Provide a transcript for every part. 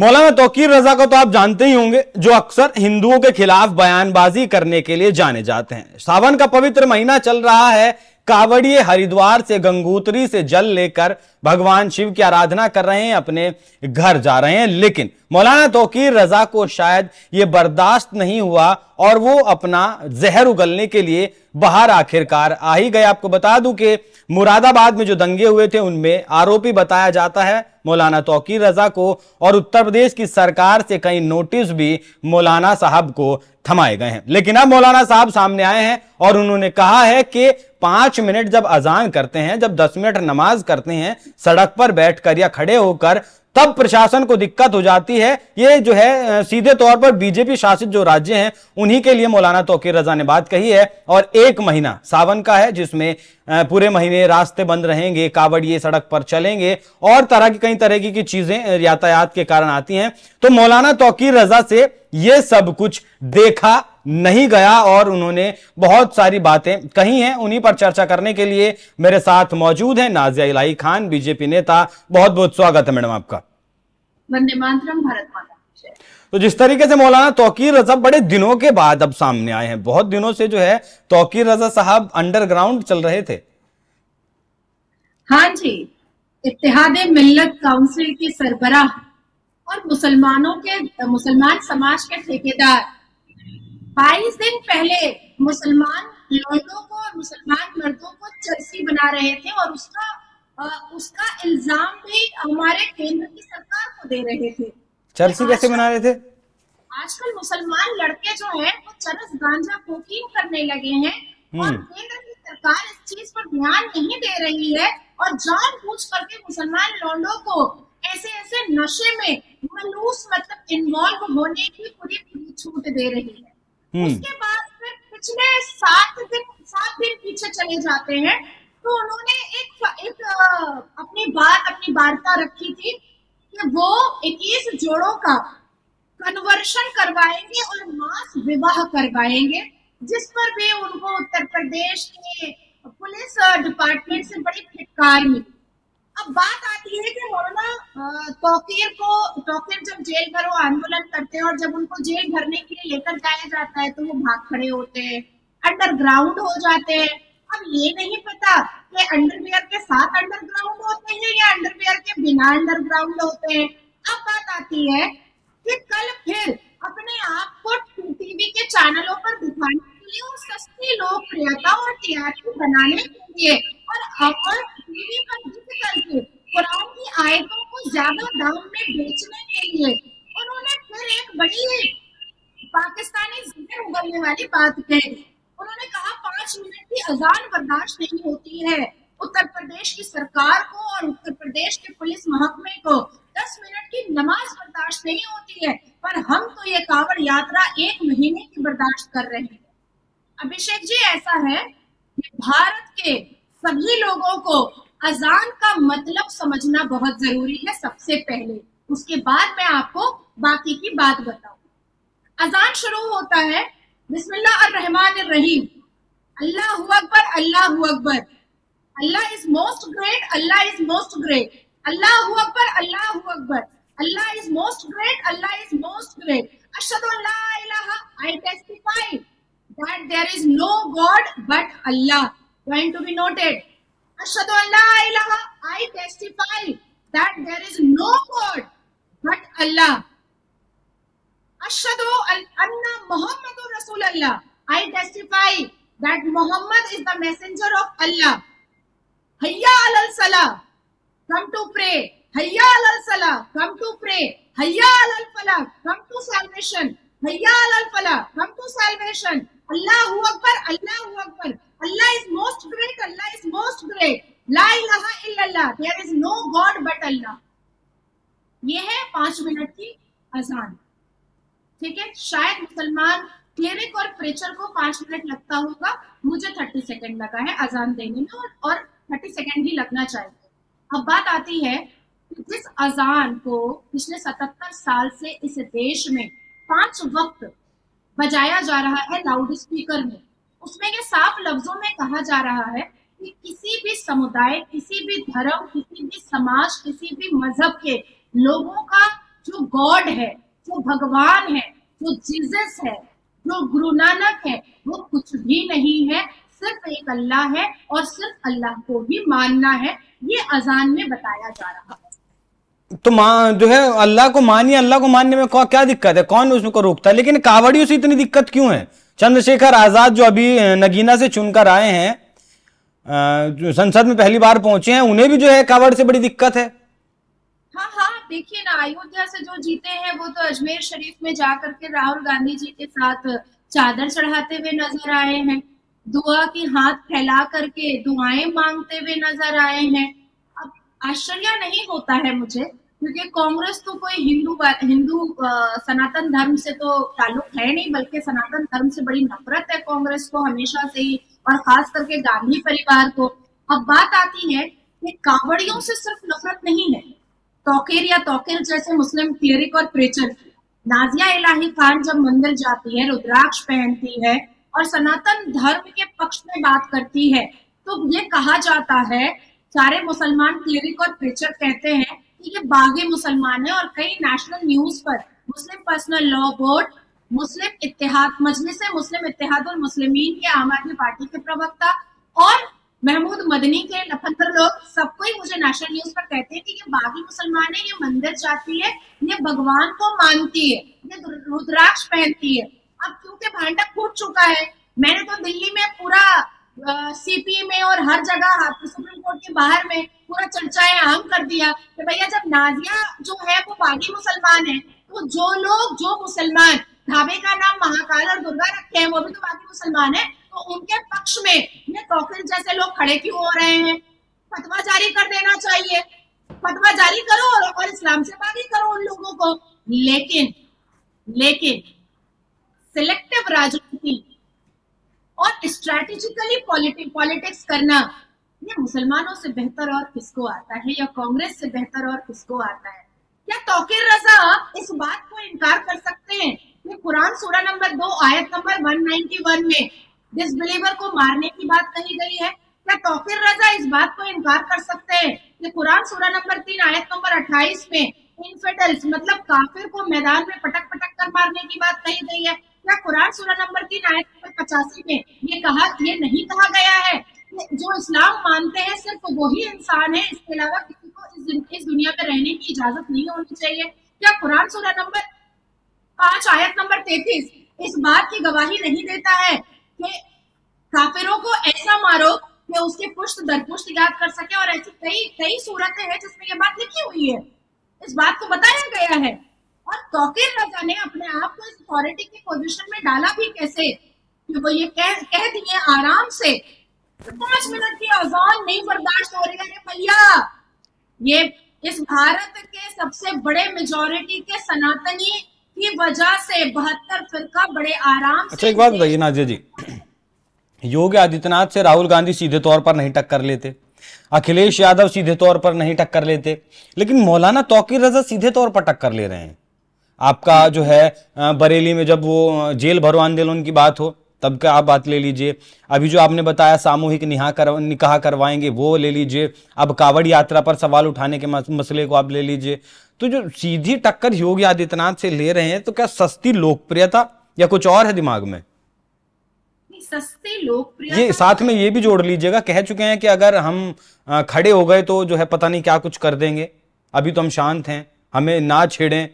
मौलाना तोकीर रजा को तो आप जानते ही होंगे, जो अक्सर हिंदुओं के खिलाफ बयानबाजी करने के लिए जाने जाते हैं। सावन का पवित्र महीना चल रहा है कावड़िए हरिद्वार से गंगोत्री से जल लेकर भगवान शिव की आराधना कर रहे हैं, अपने घर जा रहे हैं। लेकिन मौलाना तोकीर रजा को शायद ये बर्दाश्त नहीं हुआ और वो अपना जहर उगलने के लिए बाहर आखिरकार आ ही गए। आपको बता दूँ कि मुरादाबाद में जो दंगे हुए थे, उनमें आरोपी बताया जाता है मौलाना तोकीर रजा को और उत्तर प्रदेश की सरकार से कई नोटिस भी मौलाना साहब को थमाए गए हैं। लेकिन अब मौलाना साहब सामने आए हैं और उन्होंने कहा है कि पाँच मिनट जब अजान करते हैं, जब दस मिनट नमाज़ करते हैं, सड़क पर बैठकर या खड़े होकर तब प्रशासन को दिक्कत हो जाती है। ये जो है सीधे तौर पर बीजेपी शासित जो राज्य हैं उन्हीं के लिए मौलाना तोकीर रजा ने बात कही है और एक महीना सावन का है जिसमें पूरे महीने रास्ते बंद रहेंगे कावड़िए सड़क पर चलेंगे और तरह की कई तरह की, की चीज़ें यातायात के कारण आती हैं। तो मौलाना तोकीर रजा से ये सब कुछ देखा नहीं गया और उन्होंने बहुत सारी बातें कही हैं उन्हीं पर चर्चा करने के लिए मेरे साथ मौजूद हैं नाजिया इलाही खान बीजेपी नेता। बहुत बहुत स्वागत है मैडम आपका। वंदे मातरम भारत माता तो जिस तरीके से मौलाना तोकीर रजा बड़े दिनों के बाद अब सामने आए हैं बहुत दिनों से जो है तोकीर रजा साहब अंडरग्राउंड चल रहे थे। हाँ जी इतिहाद मिल्लत काउंसिल की सरबराह और मुसलमानों के मुसलमान समाज के ठेकेदार बाईस दिन पहले मुसलमान लड़कों को और मुसलमान मर्दों को चर्सी बना रहे थे और उसका आ, उसका इल्ज़ाम भी हमारे केंद्र की सरकार को दे रहे थे चर्सी कैसे बना रहे थे आजकल मुसलमान लड़के जो है वो चरस गांजा कोकीन करने लगे हैं और हम्म। केंद्र की सरकार इस चीज़ पर ध्यान नहीं दे रही है और जान पूछ करके मुसलमान लौंडों को ऐसे ऐसे नशे में मलूस मतलब इन्वॉल्व होने की पूरी पूरी छूट दे रही है। उसके बाद फिर पिछले सात दिन सात दिन पीछे चले जाते हैं। तो उन्होंने एक एक अपनी बात, अपनी वार्ता रखी थी कि वो इक्कीस जोड़ों का कन्वर्शन करवाएँगे और मास विवाह करवाएँगे, जिस पर भी उनको उत्तर प्रदेश के पुलिस डिपार्टमेंट से बड़ी फिटकार मिली। अब बात आती है कि तोकीर को तोकीर जब जेल भरो आंदोलन करते हैं और जब उनको जेल भरने के लिए लेकर जाया जाता है तो वो भाग खड़े होते हैं अंडरग्राउंड हो जाते हैं। अब ये नहीं पता कि अंडरवियर के साथ अंडरग्राउंड होते हैं या अंडरवियर के बिना अंडरग्राउंड होते हैं। अब बात आती है कि कल फिर अपने आप को टीवी के चैनलों पर दिखाने के लिए और सस्ती लोकप्रियता और टीआरपी बनाने के लिए और टीवी पर जित करके कुरान की आयतों ज़्यादा दाम में बेचने के लिए। उन्होंने फिर एक बड़ी पाकिस्तानी ज़िंदगी उगलने वाली बात कही। उन्होंने कहा, पाँच मिनट की अजान बर्दाश्त नहीं होती है। उत्तर प्रदेश की सरकार को और उत्तर प्रदेश के पुलिस महकमे को दस मिनट की नमाज़ बर्दाश्त नहीं होती है, पर हम तो ये कावड़ यात्रा एक महीने की बर्दाश्त कर रहे हैं। अभिषेक जी, ऐसा है भारत के सभी लोगों को अजान का मतलब समझना बहुत ज़रूरी है सबसे पहले। उसके बाद मैं आपको बाकी की बात बताऊँ। अजान शुरू होता है बिस्मिल्लाह रहमान रहीम अल्लाह अकबर अल्लाह अकबर। अल्लाह is most great, Allah is most great. अल्लाह अकबर अल्लाह अकबर। अल्लाह is most great, Allah is most great. इलाहा, I testify that there is no god but Allah going to be noted ashhadu an la ilaha I testify that there is no god but Allah ashhadu anna muhammadur rasulullah I testify that Muhammad is the messenger of Allah Hayya alal salah. Come to pray. Hayya alal salah. Come to pray. Hayya alal falah. Come to salvation. Hayya alal falah. Come to salvation. Allahu Akbar. Allahu Akbar. Allah is most great. Allah is most great. La ilaha illallah. There is no God but Allah. ये है पाँच minute की अजान ठीक है शायद मुसलमान clinic और प्रेचर को पाँच मिनट लगता होगा मुझे थर्टी सेकेंड लगा है अजान देने में और, और थर्टी सेकेंड ही लगना चाहिए अब बात आती है जिस अजान को पिछले सतहत्तर साल से इस देश में पाँच वक्त बजाया जा रहा है लाउड स्पीकर में। उसमें ये साफ़ लफ्जों में कहा जा रहा है कि किसी भी समुदाय, किसी भी धर्म, किसी भी समाज, किसी भी मज़हब के लोगों का जो गॉड है, जो भगवान है, जो जीसस है, जो गुरु नानक है, वो कुछ भी नहीं है। सिर्फ़ एक अल्लाह है और सिर्फ़ अल्लाह को भी मानना है। ये अजान में बताया जा रहा है। तो मान जो है, अल्लाह को मानिए, अल्लाह को मानने में क्या दिक्कत है? कौन उसको रोकता है? लेकिन कावड़ियों से इतनी दिक्कत क्यों है? चंद्रशेखर आज़ाद जो अभी नगीना से चुनकर आए हैं संसद में पहली बार पहुँचे हैं, उन्हें भी जो है कावड़ से बड़ी दिक्कत है। हाँ हाँ देखिए ना, अयोध्या से जो जीते हैं, वो तो अजमेर शरीफ में जाकर के राहुल गांधी जी के साथ चादर चढ़ाते हुए नज़र आए हैं। दुआ की हाथ फैला करके दुआएँ मांगते हुए नज़र आए हैं। अब आश्चर्य नहीं होता है मुझे क्योंकि कांग्रेस तो कोई हिंदू हिंदू सनातन धर्म से तो ताल्लुक है नहीं, बल्कि सनातन धर्म से बड़ी नफरत है कांग्रेस को हमेशा से ही, और खास करके गांधी परिवार को। अब बात आती है कि कावड़ियों से सिर्फ़ नफरत नहीं है। तोकेर या तोकेर जैसे मुस्लिम क्लियरिक और प्रेचर। नाजिया इलाही खान जब मंदिर जाती है, रुद्राक्ष पहनती है, और सनातन धर्म के पक्ष में बात करती है तो ये कहा जाता है, सारे मुसलमान क्लियरिक और प्रेचर कहते हैं कि ये बागी मुसलमान है और कई नेशनल न्यूज़ पर मुस्लिम पर्सनल लॉ बोर्ड मुस्लिम इतिहाद मजलिस मुस्लिम इतिहाद और मुस्लिमीन के आम आदमी पार्टी के प्रवक्ता और महमूद मदनी के लफंतर लोग सबको ही मुझे नेशनल न्यूज़ पर कहते हैं कि ये बागी मुसलमान है, ये मंदिर जाती है, ये भगवान को मानती है, ये रुद्राक्ष पहनती है। अब क्योंकि भांडा फूट चुका है, मैंने तो दिल्ली में पूरा सीपी में और हर जगह सुप्रीम कोर्ट के बाहर में पूरा चर्चाएँ आम कर दिया कि भैया जब नाजिया जो है वो बागी मुसलमान है तो जो लोग, जो मुसलमान, ढाबे का नाम महाकाल और दुर्गा रखे हैं, वो भी तो बाकी मुसलमान है तो उनके पक्ष में ये कॉकरेज जैसे लोग खड़े क्यों हो रहे हैं? फतवा जारी कर देना चाहिए। फतवा जारी करो और इस्लाम से बागी करो उन लोगों को। लेकिन लेकिन सिलेक्टिव राजनीति और स्ट्रेटेजिकली पॉलिटिक्स करना ये मुसलमानों से बेहतर और किसको आता है या कांग्रेस से बेहतर और किसको आता है? क्या तोकिर रजा इस बात को इनकार कर सकते हैं? कि कुरान सूरा नंबर दो, आयत नंबर 191 में डिसबिलीवर को मारने की बात कही गई है। क्या तोकिर रजा इस बात को इनकार कर सकते हैं? कि कुरान सूरा नंबर तीन, आयत नंबर 28 में इनफेडल्स मतलब काफिर को मैदान में पटक पटक कर मारने की बात कही गई है। क्या कुरान सूरा नंबर तीन, आयत नंबर पचासी में ये कहा, ये नहीं कहा गया है जो इस्लाम मानते हैं सिर्फ़ वही इंसान है। इसके अलावा किसी को इस, इस दुनिया में रहने की इजाज़त नहीं होनी चाहिए। क्या कुरान सूरा नंबर पाँच आयत नंबर तैतीस इस बात की गवाही नहीं देता है कि काफिरों को ऐसा मारो कि उसके पुष्ट दर पुष्ट याद कर सके और ऐसी कई कई सूरतें हैं जिसमें यह बात लिखी हुई है। इस बात को बताया गया है। और तोकिर रजा ने अपने आप को इस अथॉरिटी की पोजीशन में डाला भी कैसे कि वो ये कह कह दिए आराम से पाँच मिनट की अजान नहीं बर्दाश्त हो रही है भैया। ये इस भारत के सबसे बड़े मेजोरिटी के सनातनी की वजह से बहत्तर फिरका बड़े आराम अच्छा एक बात बताइए नाजिया जी। योगी आदित्यनाथ से राहुल गांधी सीधे तौर पर नहीं टक्कर लेते। अखिलेश यादव सीधे तौर पर नहीं टक्कर लेते। लेकिन मौलाना तोकीर रजा सीधे तौर पर टक्कर ले रहे हैं। आपका जो है बरेली में जब वो जेल भरो आंदोलन की बात हो तब का आप बात ले लीजिए। अभी जो आपने बताया सामूहिक निहा कर निकाह करवाएँगे वो ले लीजिए। अब कावड़ यात्रा पर सवाल उठाने के मसले को आप ले लीजिए। तो जो सीधी टक्कर योगी आदित्यनाथ से ले रहे हैं तो क्या सस्ती लोकप्रियता या कुछ और है दिमाग में? सस्ती लोकप्रिय ये साथ में ये भी जोड़ लीजिएगा। कह चुके हैं कि अगर हम खड़े हो गए तो जो है पता नहीं क्या कुछ कर देंगे। अभी तो हम शांत हैं हमें ना छेड़ें।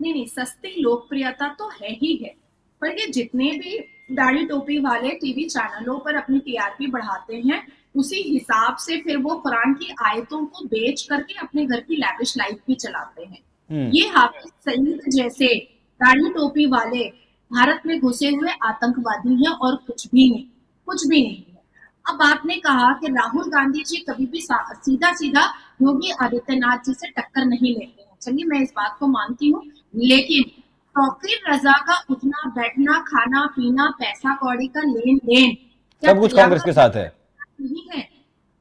नहीं नहीं सस्ती लोकप्रियता तो है ही है। पर ये जितने भी दाढ़ी टोपी वाले टीवी चैनलों पर अपनी टीआरपी बढ़ाते हैं उसी हिसाब से फिर वो कुरान की आयतों को बेच करके अपने घर की लैविश लाइफ भी चलाते हैं। हम्म। ये हाफिज सईद जैसे दाढ़ी टोपी वाले भारत में घुसे हुए आतंकवादी हैं और कुछ भी नहीं कुछ भी नहीं है। अब आपने कहा कि राहुल गांधी जी कभी भी सीधा सीधा योगी आदित्यनाथ जी से टक्कर नहीं लेते हैं। चलिए मैं इस बात को मानती हूँ लेकिन फकीर रजा का उठना बैठना खाना पीना पैसा कौड़ी का लेन देन सब कुछ कांग्रेस के साथ है। नहीं है?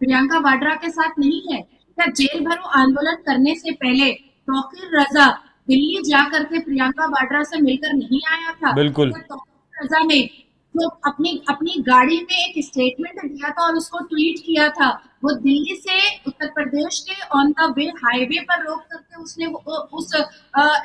प्रियंका वाड्रा के साथ नहीं है? क्या जेल भरो आंदोलन करने से पहले तोकिर रजा दिल्ली जा करके प्रियंका वाड्रा से मिलकर नहीं आया था? बिल्कुल। रजा ने जो अपनी अपनी गाड़ी में एक स्टेटमेंट दिया था और उसको ट्वीट किया था। वो दिल्ली से उत्तर प्रदेश के ऑन द वे हाईवे पर रोक करके उसने उस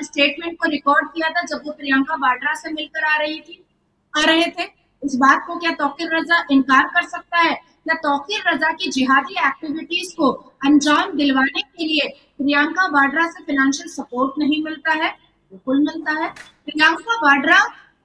स्टेटमेंट को रिकॉर्ड किया था जब वो प्रियंका वाड्रा से मिलकर आ रही थी। आ रहे थे। इस बात को क्या तोकिर रजा इनकार कर सकता है? या तोकिर रजा की जिहादी एक्टिविटीज़ को अंजाम दिलवाने के लिए प्रियंका वाड्रा से फाइनेंशियल सपोर्ट नहीं मिलता है? बिल्कुल मिलता है। प्रियंका वाड्रा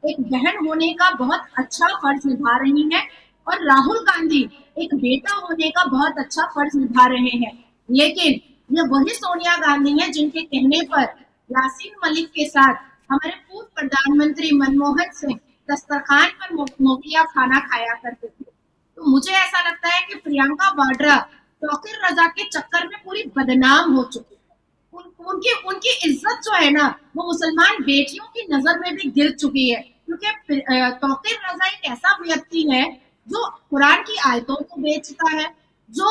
एक बहन होने का बहुत अच्छा फ़र्ज़ निभा रही है और राहुल गांधी एक बेटा होने का बहुत अच्छा फ़र्ज़ निभा रहे हैं। लेकिन ये वही सोनिया गांधी है जिनके कहने पर यासीन मलिक के साथ हमारे पूर्व प्रधानमंत्री मनमोहन सिंह दस्तरखान पर मोकिया खाना खाया करते थे। तो मुझे ऐसा लगता है कि प्रियंका वाड्रा तोकिर रजा के चक्कर में पूरी बदनाम हो चुकी उन, उनकी उनकी इज़्ज़त जो है ना वो मुसलमान बेटियों की नज़र में भी गिर चुकी है। क्योंकि तोकिर रजा एक ऐसा व्यक्ति है जो कुरान की आयतों को बेचता है, जो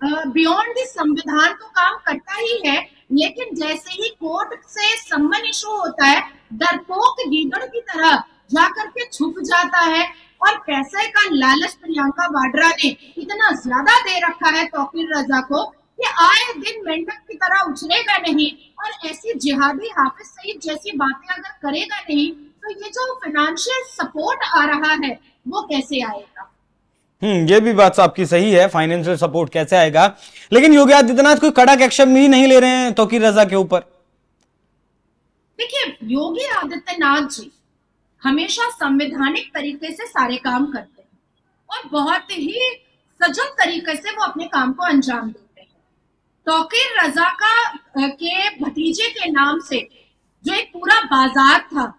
बियॉन्ड द संविधान तो काम करता ही है, लेकिन जैसे ही कोर्ट से सम्मन इशू होता है डरपोक गीदड़ की तरह जाकर के छुप जाता है और पैसे का लालच प्रियंका वाड्रा ने इतना ज़्यादा दे रखा है तोकिर रजा को कि आए दिन मेंढक की तरह उछलेगा नहीं और ऐसी जिहादी हाफिज सईद जैसी बातें अगर करेगा नहीं तो ये जो फाइनेंशियल सपोर्ट आ रहा है वो कैसे आएगा? हम्म ये भी बात आपकी सही है फाइनेंशियल सपोर्ट कैसे आएगा? लेकिन योगी आदित्यनाथ कोई कड़क एक्शन भी नहीं ले रहे हैं तोकीर रजा के ऊपर। देखिए योगी आदित्यनाथ जी हमेशा संवैधानिक तरीके से सारे काम करते हैं और बहुत ही सजग तरीके से वो अपने काम को अंजाम देते हैं। तोकीर रजा का के भतीजे के नाम से जो एक पूरा बाज़ार था।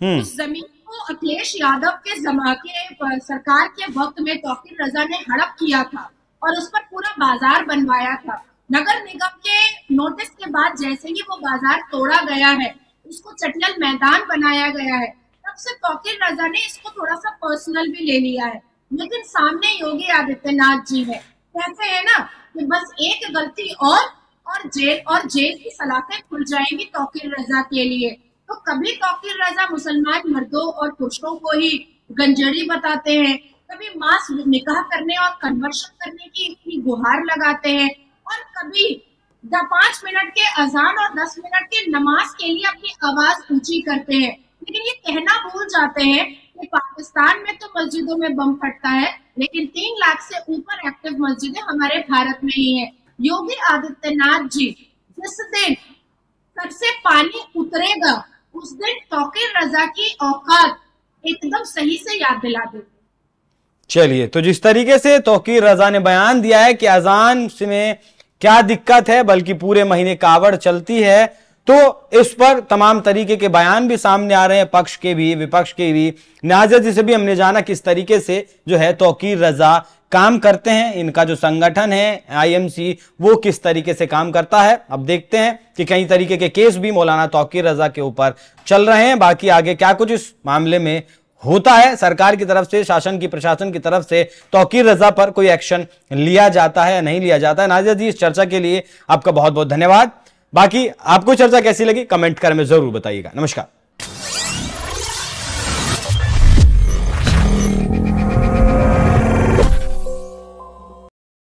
उस ज़मीन को अखिलेश यादव के जमा के सरकार के वक्त में तोकीर रजा ने हड़प किया था और उस पर पूरा बाज़ार बनवाया था। नगर निगम के नोटिस के बाद जैसे ही वो बाज़ार तोड़ा गया है, उसको चटल मैदान बनाया गया है। तब से तोकीर रजा ने इसको थोड़ा सा पर्सनल भी ले लिया है। लेकिन सामने योगी आदित्यनाथ जी है। कहते हैं ना कि बस एक गलती और और जेल और जेल की सलाखें खुल जाएँगी तोकीर रजा के लिए। तो कभी तोकीर रजा मुसलमान मर्दों और पुरुषों को ही गंजड़ी बताते हैं। कभी मास निकाह करने और कन्वर्शन करने की इतनी गुहार लगाते हैं। और कभी पाँच मिनट के अजान और दस मिनट के नमाज़ के लिए अपनी आवाज़ ऊँची करते हैं। लेकिन ये कहना भूल जाते हैं कि पाकिस्तान में तो मस्जिदों में बम फटता है, लेकिन तीन लाख से ऊपर एक्टिव मस्जिदें हमारे भारत में ही है। योगी आदित्यनाथ जी, जिस दिन सर से पानी उतरेगा उस दिन तोकीर रजा की औकात एकदम सही से याद दिला देगी चलिए तो जिस तरीके से तोकीर रजा ने बयान दिया है कि अजान में क्या दिक्कत है, बल्कि पूरे महीने कावड़ चलती है तो इस पर तमाम तरीके के बयान भी सामने आ रहे हैं, पक्ष के भी, विपक्ष के भी। न्याजा जी से भी हमने जाना किस तरीके से जो है तोकीर रजा काम करते हैं, इनका जो संगठन है आईएमसी वो किस तरीके से काम करता है? अब देखते हैं कि कई तरीके के केस भी मौलाना तोकीर रजा के ऊपर चल रहे हैं। बाकी आगे क्या कुछ इस मामले में होता है? सरकार की तरफ़ से, शासन की, प्रशासन की तरफ़ से तोकीर रजा पर कोई एक्शन लिया जाता है या नहीं लिया जाता है? नाजिया जी, इस चर्चा के लिए आपका बहुत बहुत धन्यवाद। बाकी आपको चर्चा कैसी लगी? कमेंट कर में ज़रूर बताइएगा। नमस्कार।